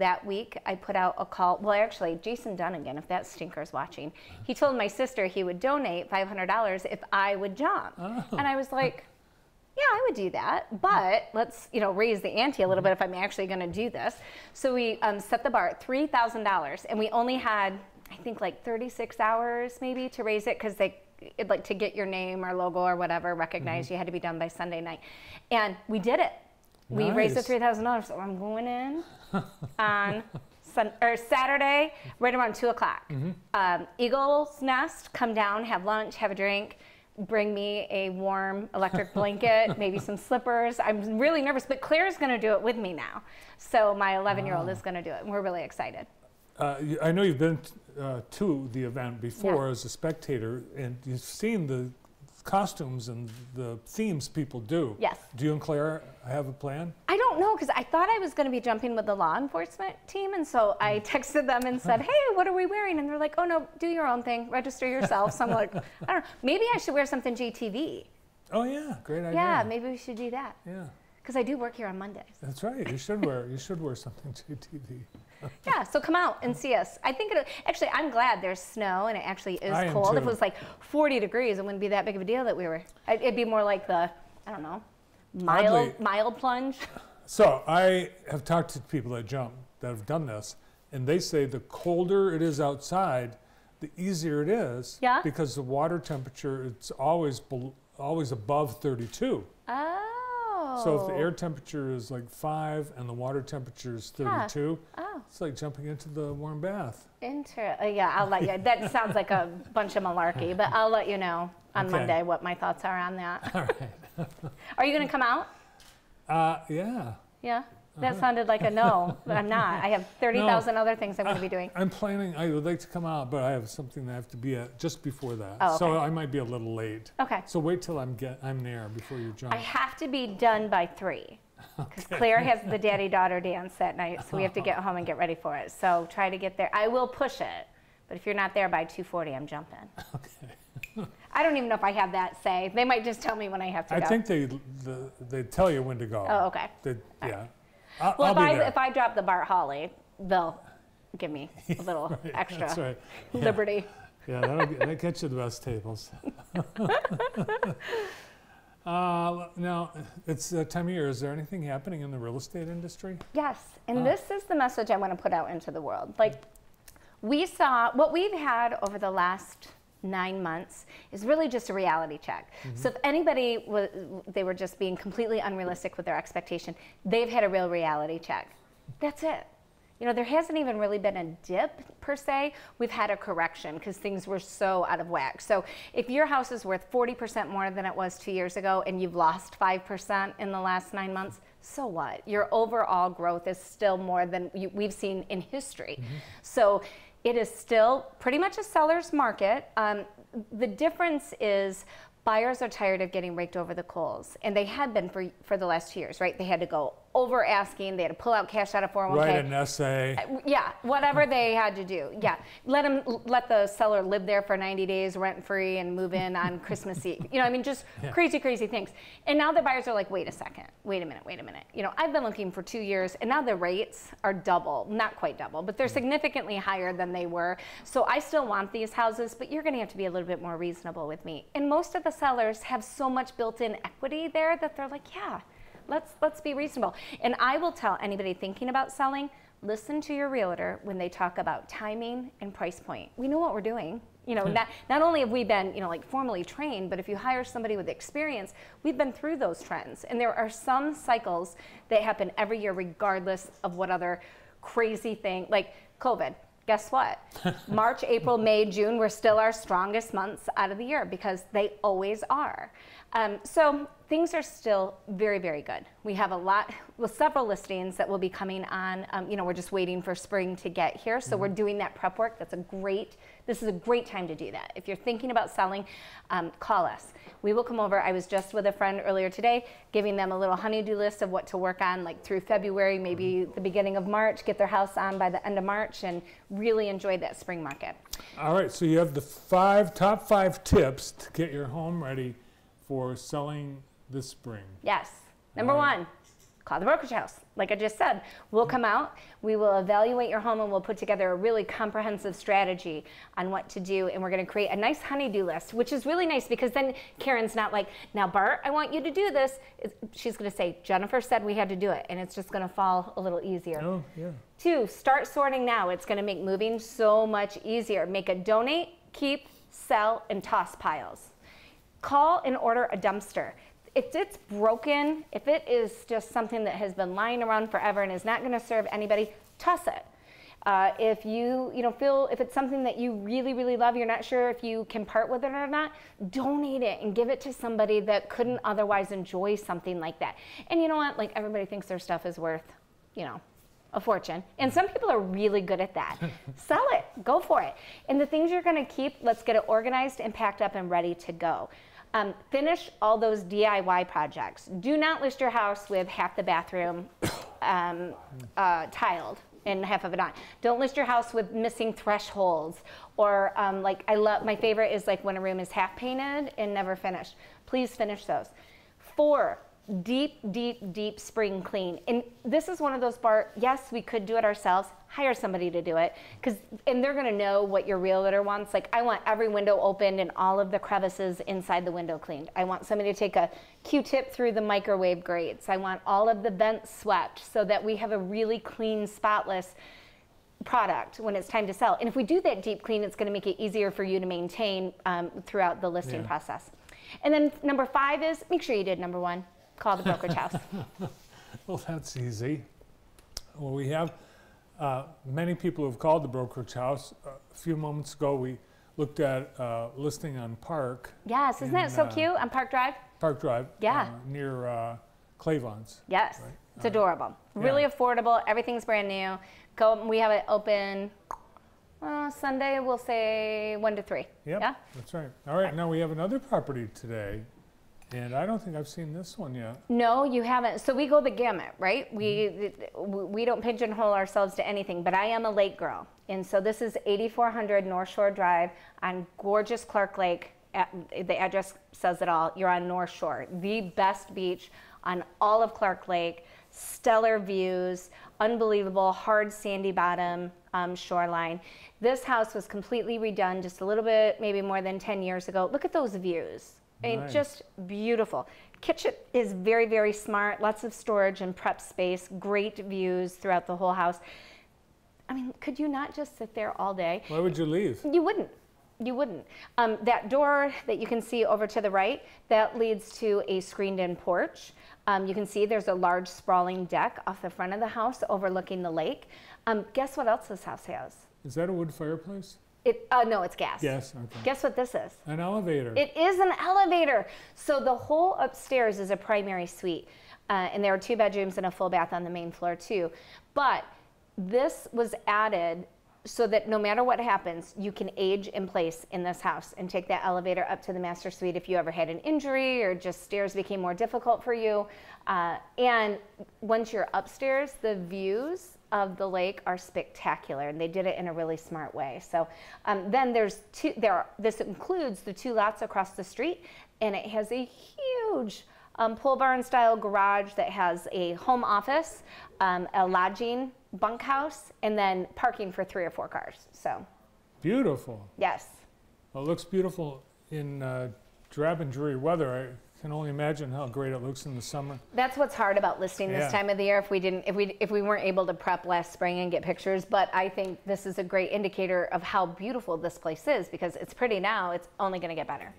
that week I put out a call. Well, actually, Jason Dunnigan, if that stinker's watching, he told my sister he would donate $500 if I would jump. Oh. And I was like, yeah, I would do that, but let's you know raise the ante a little bit if I'm actually going to do this. So we um, set the bar at three thousand dollars, and we only had I think like 36 hours maybe to raise it because they like to get your name or logo or whatever recognized, Mm-hmm. you had to be done by Sunday night, and we did it. We raised the three thousand dollars. So I'm going in on sun, or Saturday, right around two o'clock. Mm-hmm. Um, Eagle's Nest, come down, have lunch, have a drink, bring me a warm electric blanket, maybe some slippers. I'm really nervous, but Claire's going to do it with me now. So my 11 year old Ah. is going to do it, and we're really excited. Uh, I know you've been t- uh, to the event before as a spectator, and you've seen the costumes and the themes people do. Yes. Do you and Claire have a plan? I don't know because I thought I was going to be jumping with the law enforcement team, and so I hmm. texted them and said, "Hey, what are we wearing?" And they're like, "Oh no, do your own thing, register yourself." So I'm like, "I don't know. Maybe I should wear something JTV." Oh yeah, great idea. Yeah, maybe we should do that Yeah, because I do work here on Mondays. that's right. You should wear you should wear something JTV. Yeah, so come out and see us. I think it actually. I'm glad there's snow and it actually is I cold. If it was like 40 degrees, it wouldn't be that big of a deal that we were. It'd be more like the I don't know, mild Oddly- mild plunge. So I have talked to people that jump that have done this, and they say the colder it is outside, the easier it is. Yeah? Because the water temperature it's always always above 32. Oh. So if the air temperature is like five and the water temperature is 32, Oh, it's like jumping into the warm bath. inter. Uh, yeah, I'll let you. That sounds like a bunch of malarkey, but I'll let you know on Okay. Monday what my thoughts are on that. All right. Are you going to come out? Uh, yeah. Yeah. That uh-huh. sounded like a no, but I'm not. I have 30,000 other things I'm going to be doing. I'm planning. I would like to come out, but I have something that I have to be at just before that. Oh, So okay. I might be a little late. Okay. So wait till I'm get I'm there before you jump. I have to be done by three because Claire has the daddy daughter dance that night, so we have to get home and get ready for it. So try to get there. I will push it, but if you're not there by 2:40, I'm jumping. Okay. I don't even know if I have that say. They might just tell me when I have to go. I go. think they the, they tell you when to go. oh, okay. They, yeah. I'll, Well, I'll if I there. if I drop the Bart Holly, they'll give me a little Right, extra right. Yeah. liberty. Yeah, that'll get, that gets you the best tables. uh, now, it's that time of year. Is there anything happening in the real estate industry? Yes, and Ah. this is the message I want to put out into the world. Like, we saw what we've had over the last nine months is really just a reality check. So if mm-hmm. anybody was, they were just being completely unrealistic with their expectation, they've had a real reality check. That's it. You know, there hasn't even really been a dip per se. We've had a correction because things were so out of whack. So if your house is worth 40% more than it was two years ago and you've lost 5% in the last nine months, so what? Your overall growth is still more than you, we've seen in history. Mm-hmm. So it is still pretty much a seller's market. Um, the difference is buyers are tired of getting raked over the coals, and they had been for, for the last two years, right? They had to go over asking, they had to pull out cash out of 401k. Write an essay. Uh, yeah, whatever they had to do. Yeah, let them let the seller live there for 90 days rent free and move in on Christmas Eve. You know, I mean, just Yeah. crazy, crazy things. And now the buyers are like, wait a second, wait a minute, wait a minute. You know, I've been looking for two years, and now the rates are double, not quite double, but they're mm. significantly higher than they were. So I still want these houses, but you're going to have to be a little bit more reasonable with me. And most of the sellers have so much built-in equity there that they're like, yeah let's let's be reasonable. And i will tell anybody thinking about selling listen to your realtor when they talk about timing and price point. We know what we're doing. You know not, not only have we been you know like formally trained but if you hire somebody with experience we've been through those trends. And there are some cycles that happen every year regardless of what other crazy thing like covid. Guess what? March april may june were still our strongest months out of the year because they always are. Um, so things are still very, very good. We have a lot, well, several listings that will be coming on. Um, you know, we're just waiting for spring to get here, so we're doing that prep work. That's a great. This is a great time to do that. If you're thinking about selling, um, call us. We will come over. I was just with a friend earlier today, giving them a little honeydew list of what to work on, like through February, maybe the beginning of March. Get their house on by the end of March, and really enjoy that spring market. All right, so you have the five top five tips to get your home ready for selling this spring. Yes. Number Right. one, call the brokerage house. Like I just said, we'll come out, we will evaluate your home, and we'll put together a really comprehensive strategy on what to do. And we're going to create a nice honeydew list, which is really nice because then Karen's not like, now Bart, I want you to do this. She's going to say, Jenifer said we had to do it, and it's just going to fall a little easier. Oh, yeah. Two, start sorting now. It's going to make moving so much easier. Make a donate, keep, sell, and toss piles. Call and order a dumpster if it's broken, if it is just something that has been lying around forever and is not going to serve anybody, toss it. Uh, if you you know feel if it's something that you really really love, you're not sure if you can part with it or not, donate it and give it to somebody that couldn't otherwise enjoy something like that. And you know what? Like everybody thinks their stuff is worth, you know, a fortune. And some people are really good at that. Sell it, go for it. And the things you're going to keep, let's get it organized and packed up and ready to go. Um, finish all those DIY projects. Do not list your house with half the bathroom um, uh, tiled and half of it on. Don't list your house with missing thresholds or um, like I love my favorite is like when a room is half painted and never finished. Please finish those. Four, deep, deep, deep spring clean. And this is one of those bar, yes, we could do it ourselves, hire somebody to do it, because and they're gonna know what your realtor wants. Like I want every window opened and all of the crevices inside the window cleaned. I want somebody to take a Q-tip through the microwave grates. I want all of the vents swept so that we have a really clean, spotless product when it's time to sell. And if we do that deep clean, it's gonna make it easier for you to maintain um, throughout the listing Yeah. process. And then number five is make sure you did number one call the brokerage house. Well, that's easy. Well, we have uh, many people who've called the brokerage house. A few moments ago, we looked at uh, listing on Park, Yes, isn't that so uh, cute on Park Drive? Park Drive. Yeah. uh, Near uh, Clavon's. Yes, Right. it's adorable. Really affordable. Everything's brand new. Go. We have it open uh, Sunday. We'll say one to three. Yep, Yeah. that's right. All right, now we have another property today, and I don't think I've seen this one yet. No, you haven't. So we go the gamut, right? We we don't pigeonhole ourselves to anything. But I am a lake girl, and so this is 8400 North Shore Drive on gorgeous Clark Lake. The address says it all. You're on North Shore, the best beach on all of Clark Lake. Stellar views, unbelievable hard sandy bottom um, shoreline. This house was completely redone just a little bit, maybe more than 10 years ago. Look at those views. I mean, Nice. just beautiful. Kitchen is very, very smart. Lots of storage and prep space. Great views throughout the whole house. I mean, could you not just sit there all day? Why would you leave? You wouldn't. You wouldn't. Um, that door that you can see over to the right, that leads to a screened-in porch. Um, you can see there's a large sprawling deck off the front of the house overlooking the lake. Um, guess what else this house has? Is that a wood fireplace? It, uh, no, it's gas. Yes, okay. Guess what this is? An elevator. It is an elevator. So the whole upstairs is a primary suite. Uh, and there are two bedrooms and a full bath on the main floor, too. But this was added so that no matter what happens, you can age in place in this house and take that elevator up to the master suite if you ever had an injury or just stairs became more difficult for you. Uh, and once you're upstairs, the views of the lake are spectacular, and they did it in a really smart way. So um, then there's two. There, are, this includes the two lots across the street, and it has a huge um, pole barn style garage that has a home office, um, a lodging bunkhouse, and then parking for three or four cars. So Beautiful. yes, Well, it looks beautiful in uh, drab and dreary weather. I can only imagine how great it looks in the summer. That's what's hard about listing this time of the year. If we didn't, if we if we weren't able to prep last spring and get pictures, but I think this is a great indicator of how beautiful this place is because it's pretty now. It's only going to get better.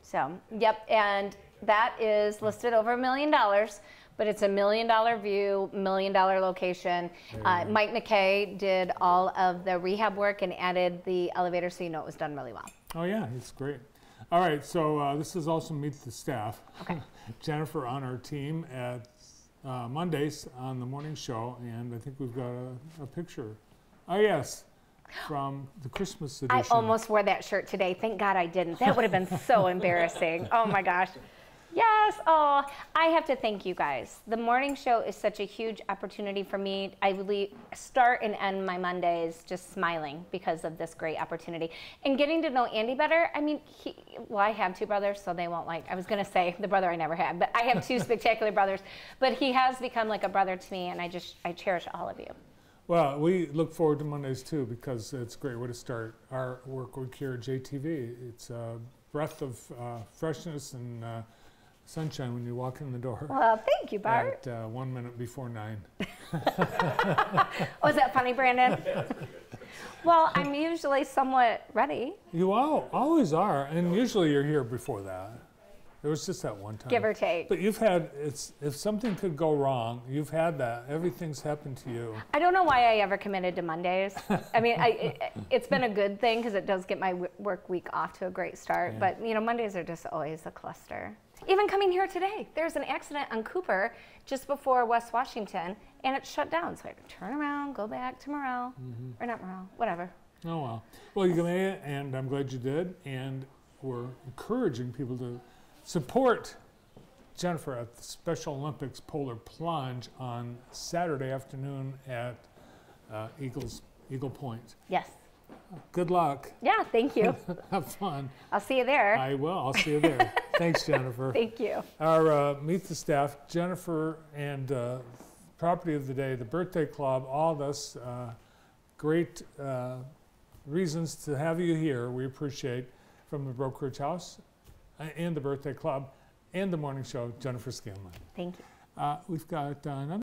So, yep, and that is listed over a million dollars, but it's a million dollar view, million dollar location. Uh, Mike McKay did all of the rehab work and added the elevator, so you know it was done really well. Oh, yeah, it's great. All right, so uh, this is also Meet the Staff. Okay. Jenifer on our team at uh, Mondays on the morning show, and I think we've got a, a picture. Oh, yes, from the Christmas edition. I almost wore that shirt today. Thank God I didn't. That would have been so embarrassing. Oh my gosh. Yes. Oh, I have to thank you guys. The morning show is such a huge opportunity for me. I really start and end my Mondays just smiling because of this great opportunity and getting to know Andy better. I mean, he, well, I have two brothers, so they won't like. I was gonna say the brother I never had, but I have two spectacular brothers. But he has become like a brother to me, and I just I cherish all of you. Well, we look forward to Mondays too because it's a great way to start our work week here at JTV. It's a breath of uh, freshness and uh, sunshine when you walk in the door Well, thank you, Bart. at uh, one minute before nine. Was that funny, Brandon? well, I'm usually somewhat ready, You all, always are, and usually you're here before that. There was just that one time. give or take. But you've had, it's, if something could go wrong, you've had that. Everything's happened to you. I don't know why I ever committed to Mondays. I mean, I, it, it's been a good thing because it does get my work week off to a great start. Yeah. But you know, Mondays are just always a cluster. Even coming here today, there's an accident on Cooper just before West Washington, and it's shut down. So I had to turn around, go back to Morel, or not Morel, whatever. Oh, well. Well, you made it, and I'm glad you did. And we're encouraging people to support Jenifer at the Special Olympics Polar Plunge on Saturday afternoon at uh, Eagles, Eagle Point. Yes. Good luck. Yeah. Thank you. Have fun. I'll see you there. I will. I'll see you there. Thanks, Jenifer. Thank you. Our uh, Meet the Staff, Jenifer and uh, Property of the Day, the Birthday Club, all of us, uh, great uh, reasons to have you here. We appreciate from the Brokerage House uh, and the Birthday Club and the Morning Show, Jenifer Scanlon. Thank you. Uh, we've got uh, another